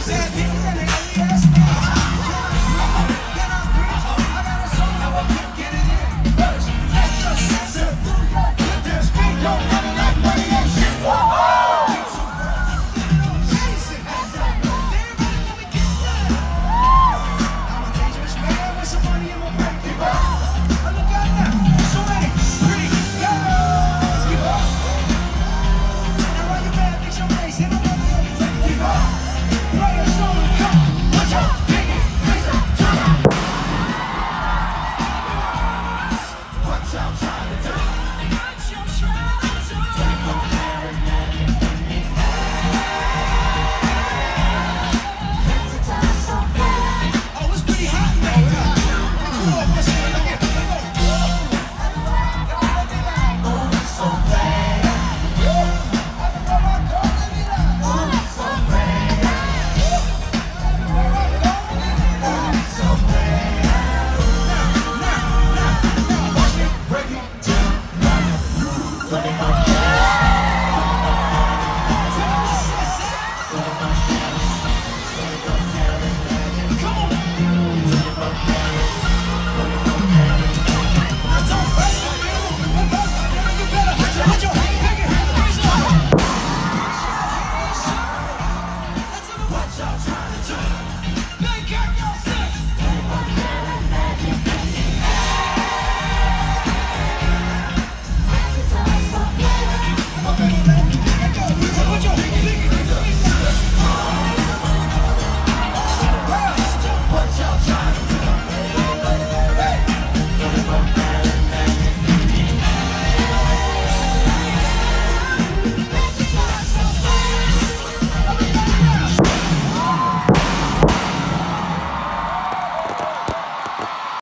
Said, yeah, Let me help you.